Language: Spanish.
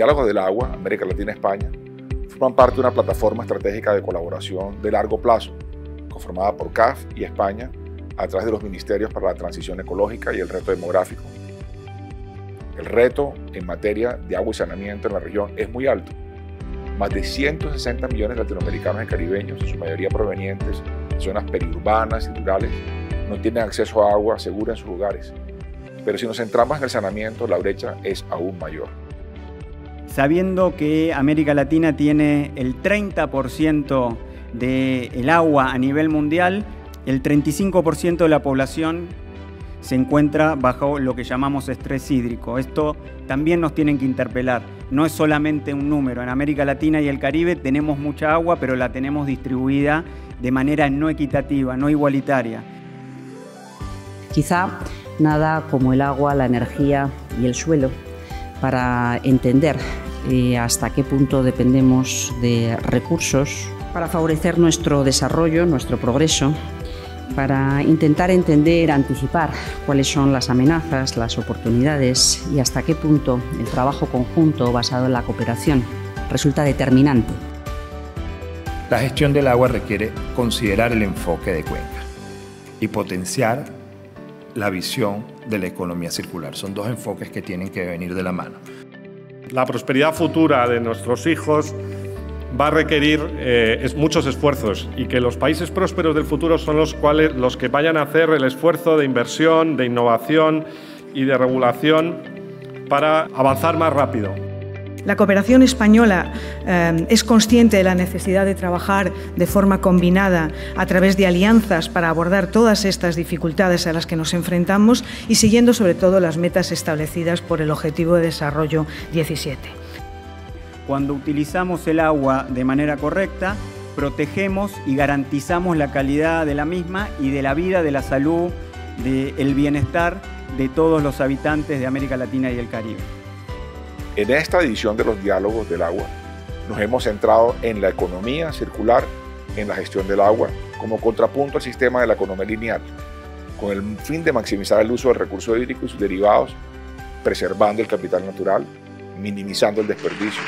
Diálogos del agua, América Latina España, forman parte de una plataforma estratégica de colaboración de largo plazo, conformada por CAF y España a través de los Ministerios para la Transición Ecológica y el Reto Demográfico. El reto en materia de agua y saneamiento en la región es muy alto. Más de 160 millones de latinoamericanos y caribeños, en su mayoría provenientes de zonas periurbanas y rurales, no tienen acceso a agua segura en sus hogares. Pero si nos centramos en el saneamiento, la brecha es aún mayor sabiendo que América Latina tiene el 30% del agua a nivel mundial, el 35% de la población se encuentra bajo lo que llamamos estrés hídrico. Esto también nos tienen que interpelar. No es solamente un número. En América Latina y el Caribe tenemos mucha agua, pero la tenemos distribuida de manera no equitativa, no igualitaria. Quizá nada como el agua, la energía y el suelo para entender eh, hasta qué punto dependemos de recursos para favorecer nuestro desarrollo, nuestro progreso, para intentar entender, anticipar cuáles son las amenazas, las oportunidades y hasta qué punto el trabajo conjunto basado en la cooperación resulta determinante. La gestión del agua requiere considerar el enfoque de cuenca y potenciar la visión de la economía circular. Son dos enfoques que tienen que venir de la mano. La prosperidad futura de nuestros hijos va a requerir eh, muchos esfuerzos y que los países prósperos del futuro son los, cuales, los que vayan a hacer el esfuerzo de inversión, de innovación y de regulación para avanzar más rápido. La cooperación española eh, es consciente de la necesidad de trabajar de forma combinada a través de alianzas para abordar todas estas dificultades a las que nos enfrentamos y siguiendo sobre todo las metas establecidas por el Objetivo de Desarrollo 17. Cuando utilizamos el agua de manera correcta, protegemos y garantizamos la calidad de la misma y de la vida, de la salud, del bienestar de todos los habitantes de América Latina y el Caribe. En esta edición de los diálogos del agua, nos hemos centrado en la economía circular en la gestión del agua como contrapunto al sistema de la economía lineal, con el fin de maximizar el uso del recurso hídrico y sus derivados, preservando el capital natural, minimizando el desperdicio